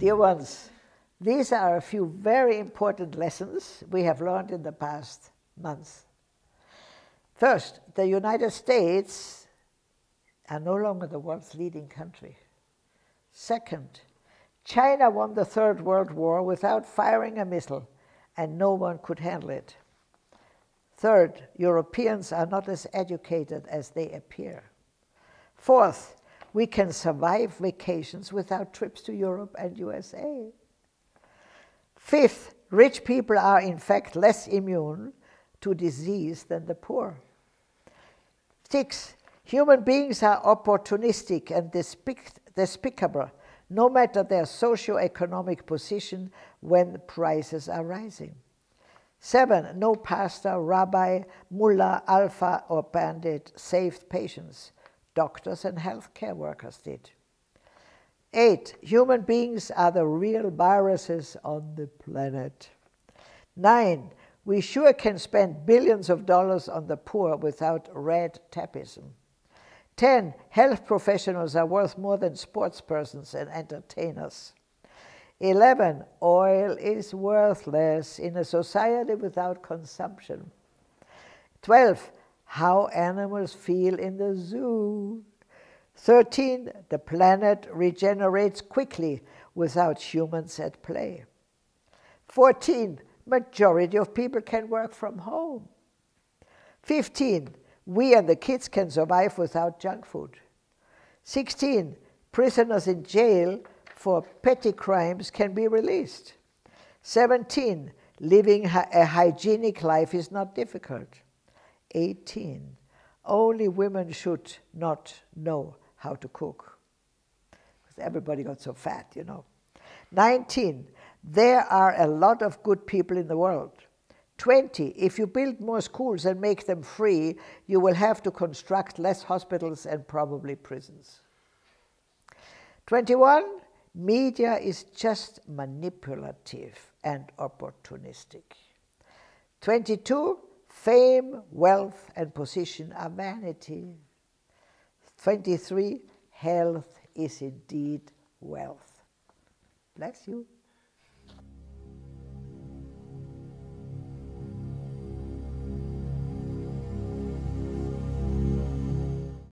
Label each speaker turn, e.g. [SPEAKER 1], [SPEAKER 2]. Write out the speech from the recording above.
[SPEAKER 1] Dear ones, these are a few very important lessons we have learned in the past months. First, the United States are no longer the world's leading country. Second, China won the Third World War without firing a missile, and no one could handle it. Third, Europeans are not as educated as they appear. Fourth, we can survive vacations without trips to Europe and USA. Fifth, rich people are in fact less immune to disease than the poor. Six, human beings are opportunistic and despic despicable, no matter their socio-economic position when prices are rising. Seven, no pastor, rabbi, mullah, alpha, or bandit saved patients. Doctors and healthcare workers did. Eight, human beings are the real viruses on the planet. Nine, we sure can spend billions of dollars on the poor without red tapism. 10. Health professionals are worth more than sportspersons and entertainers. 11. Oil is worthless in a society without consumption. 12. How animals feel in the zoo. 13. The planet regenerates quickly without humans at play. 14. Majority of people can work from home. 15. We and the kids can survive without junk food. 16. Prisoners in jail for petty crimes can be released. 17. Living a hygienic life is not difficult. 18. Only women should not know how to cook. Because everybody got so fat, you know. 19. There are a lot of good people in the world. 20. If you build more schools and make them free, you will have to construct less hospitals and probably prisons. 21. Media is just manipulative and opportunistic. 22. Fame, wealth, and position are vanity. 23. Health is indeed wealth. Bless you.